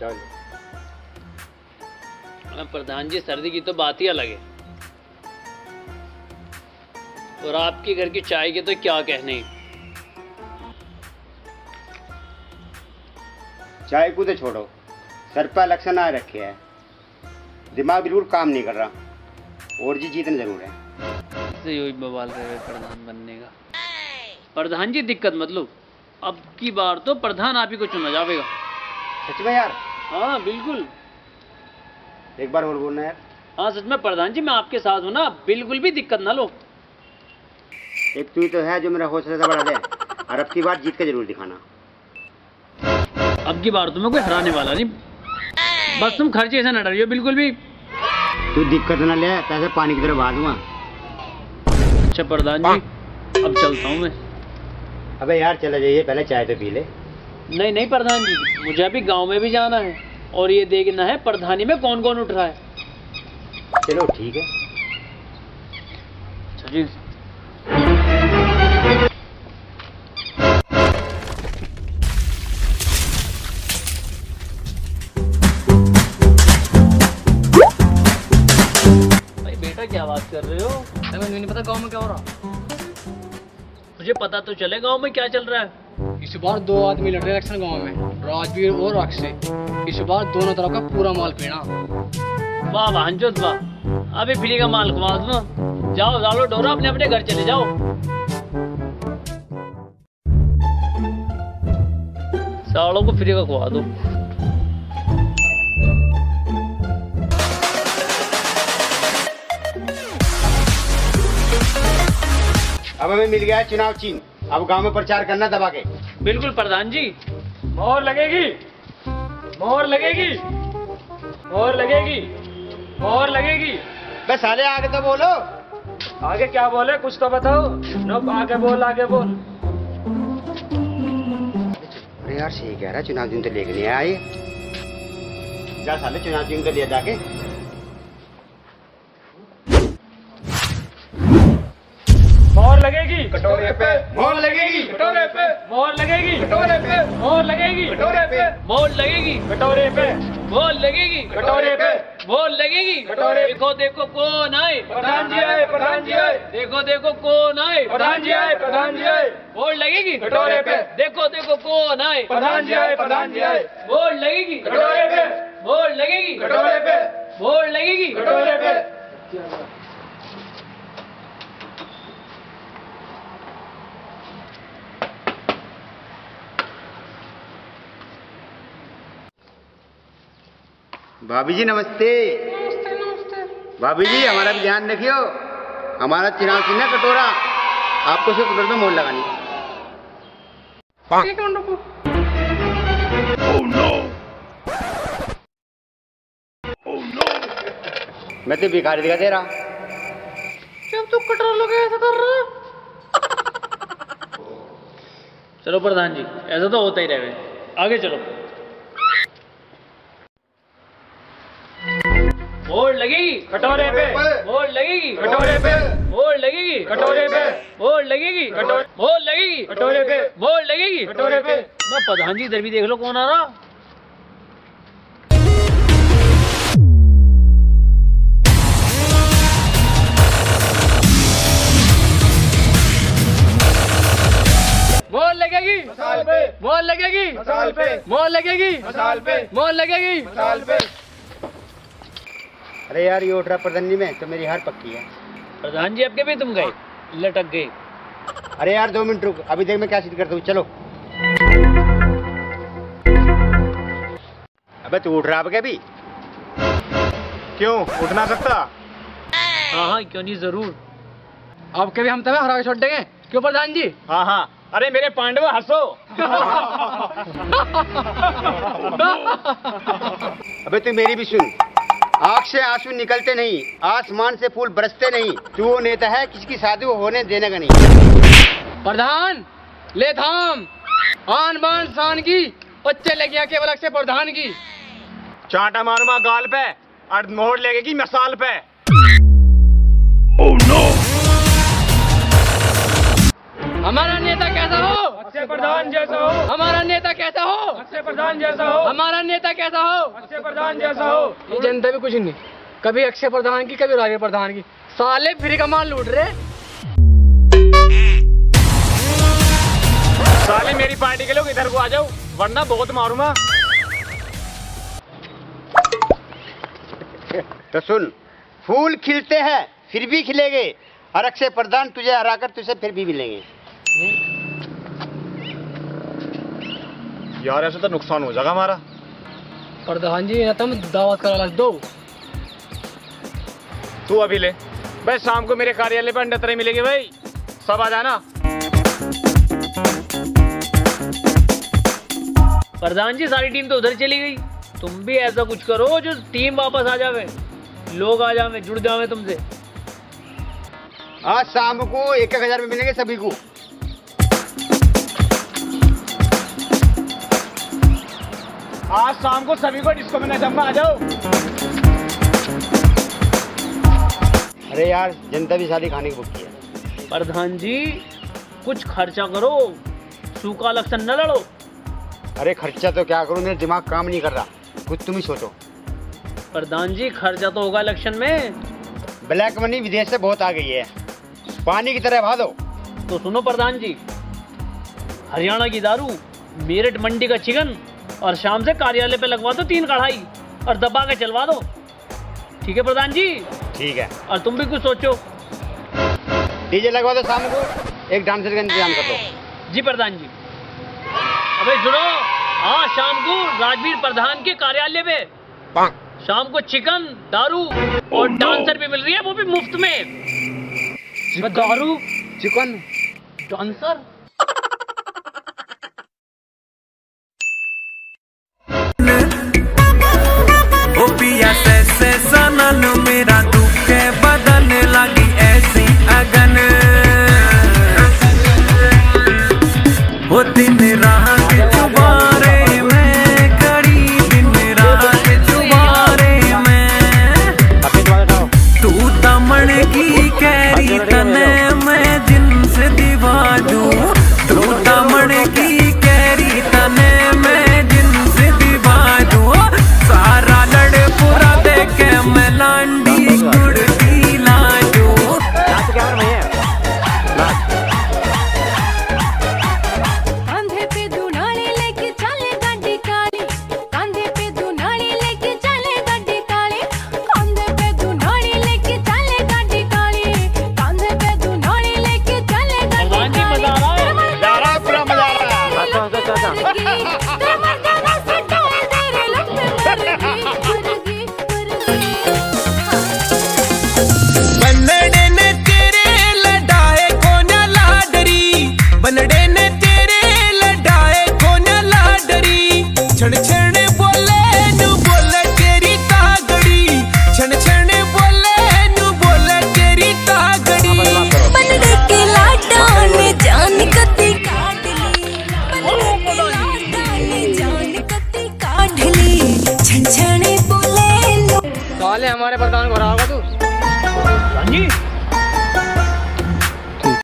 चलो। प्रधान जी सर्दी की तो बात ही अलग है। और आपके घर की चाय के तो क्या कहने चाय को तो छोड़ो। सर पर लक्षण आ रखे है। दिमाग बिल्कुल काम नहीं कर रहा। और जी जीतना ज़रूर है। यही बवाल रहे प्रधान बनने का। प्रधान जी दिक्कत मतलब अब की बार तो प्रधान आप ही को चुना जाएगा सच में यार? हाँ बिल्कुल। एक बार और बोलना यार। हाँ सच में प्रधान जी मैं आपके साथ हूँ ना बिल्कुल भी दिक्कत ना लो। एक तू ही तो है जो मेरा हौसला बढ़ा दे और अब की बार जीत के ज़रूर दिखाना। अब की बार तुम्हें कोई हराने वाला नहीं। बस तुम खर्चे से न डरियो बिल्कुल भी। तू दिक्कत ना ले पैसे पानी की तरफ़ बहा दूँगा अच्छा प्रधान जी अब चलता हूँ मैं। अबे यार चला जाइए पहले चाय तो पी ले। नहीं नहीं प्रधान जी मुझे अभी गाँव में भी जाना है और ये देखना है प्रधानी में कौन कौन उठ रहा है। चलो ठीक है। अच्छा जी। भाई बेटा क्या बात कर रहे हो? नहीं पता गाँव में क्या हो रहा। मुझे पता तो चले गाँव में क्या चल रहा है। इस बार दो आदमी लड़ रहे इलेक्शन गाँव में राजवीर और अक्षय। इस बार दोनों तरफ़ का पूरा माल पीना। वाह वाह भांजोत वाह अभी फ्री का माल खुआ दो। जाओ जालो डोरा अपने अपने घर चले जाओ। सालों को फ्री का खुआ दो। अब हमें मिल गया है चुनाव चिन्ह। अब गाँव में प्रचार करना दबा के। बिल्कुल प्रधान जी। मोहर लगेगी। मोहर लगेगी। मोहर लगेगी। मोहर लगेगी। बस साले आगे तो बोलो। आगे क्या बोले कुछ तो बताओ। नो आगे बोल आगे बोल। अरे यार सही कह रहा है चुनाव चिन्ह तो लेके नहीं आए जा साले चुनाव चिन्ह तो लिया जाके। मोहर लगेगी। कटोरे पे मोहर लगेगी कटोरे पे मोहर लगेगी। कटोरे पे। मोहर लगेगी। कटोरे पे। मोल लगेगी। कटोरे पे। मोल लगेगी। कटोरे पे। मोल लगेगी। कटोरे। देखो देखो कौन आए। प्रधान जी आए प्रधान जी आए। देखो देखो कौन आए। प्रधान जी आए प्रधान जी आए। मोल लगेगी। कटोरे पे। देखो देखो कौन आए। प्रधान जी आए प्रधान जी आए। मोल लगेगी। कटोरे पे। मोल लगेगी। कटोरे पे। मोल लगेगी। कटोरे पे। भाभी जी नमस्ते भाभी जी हमारा भी ध्यान रखियो। हमारा चुनाव चिन्ह है कटोरा। आपको सिर्फ़ कटोरे में मोल लगानी मैं तो भिखारी दिखा दे रहा। जब तू कटोर लोग ऐसा कर रहा चलो प्रधान जी ऐसा तो होता ही रहे। आगे चलो। लगेगी कटोरे पे। मोड़ लगेगी कटोरे पे। मोड़ लगेगी कटोरे पे। मोड़ लगेगी कटोरे- मोड़ लगेगी कटोरे पे। मोड़ लगेगी कटोरे पे। मैं प्रधान जी इधर भी देख लो कौन आ रहा। मोड़ लगेगी। मसाल पे। मोड़ लगेगी। मसाल पे। मोड़ लगेगी। मसाल पे। मोड़ लगेगी। मसाल पे। अरे यार ये उठ रहा प्रधानी में तो मेरी हार पक्की है। प्रधान जी आपके भी तुम गए? लटक गए। अरे यार दो मिनट रुक अभी देख मैं क्या सीट करता हूँ चलो। अबे तू उठ रहा अब भी क्यों? उठ ना सकता? हाँ हाँ क्यों नहीं ज़रूर। अब कभी हम तुम्हें हरा के छोड़ देंगे? क्यों प्रधान जी? हाँ हाँ। अरे मेरे पांडव हंसो। अबे तू मेरी भी सुन। आँख से आँसू निकलते नहीं आसमान से फूल बरसते नहीं। तू वो नेता है किसकी शादी होने देने का नहीं। प्रधान ले थाम आन बान शान की बच्चे ले गया केवल अक्षय प्रधान की। चांटा मारूँगा गाल पे और मोहर लगेगी मसाल पे। हमारा नेता कैसा हो? अक्षय प्रधान जैसा हो। हमारा नेता कैसा हो? अक्षय प्रधान जैसा हो। कैसा हो। अक्षय प्रधान जैसा हो। ये जनता भी कुछ नहीं। कभी अक्षय प्रधान की कभी राजे प्रधान की। साले फ्री का माल लूट रहे। साले मेरी पार्टी के लोग इधर को आ जाओ वरना बहुत मारूँगा। तो सुन फूल खिलते हैं फिर भी खिलेंगे। और अक्षय प्रधान तुझे हराकर तुझे फिर भी मिलेंगे। यार ऐसे तो नुकसान हो जाएगा हमारा। प्रधान जी तुम दावत करा दो। तू अभी ले। भाई शाम को मेरे कार्यालय पर अंडे तरह मिलेंगे भाई। सब आ जाना। प्रधान जी सारी टीम तो उधर चली गई। तुम भी ऐसा कुछ करो जो टीम वापस आ जावे। लोग आ जावे जुड़ जावे तुमसे। आज शाम को एक एक हज़ार में मिलेंगे सभी को। आज शाम को सभी को डिस्को में नचम्मा आ जाओ अरे यार जनता भी शादी खाने की बुक है। प्रधान जी कुछ खर्चा करो सूखा इलेक्शन न लड़ो। अरे खर्चा तो क्या करूँ मेरा दिमाग काम नहीं कर रहा। कुछ तुम ही सोचो। प्रधान जी खर्चा तो होगा इलेक्शन में। ब्लैक मनी विदेश से बहुत आ गई है। पानी की तरह बहा दो तो सुनो प्रधान जी हरियाणा की दारू मेरठ मंडी का चिकन। और शाम से कार्यालय पे लगवा दो तीन कढ़ाई और दबा के चलवा दो। ठीक है प्रधान जी? ठीक है। और तुम भी कुछ सोचो। डीजे लगवा दो शाम को। एक डांसर का इंतज़ाम कर दो। जी प्रधान जी। अबे सुनो हाँ शाम को राजवीर प्रधान के कार्यालय पे। शाम को चिकन दारू और डांसर भी मिल रही है वो भी मुफ़्त में दारू चिकन। डांसर?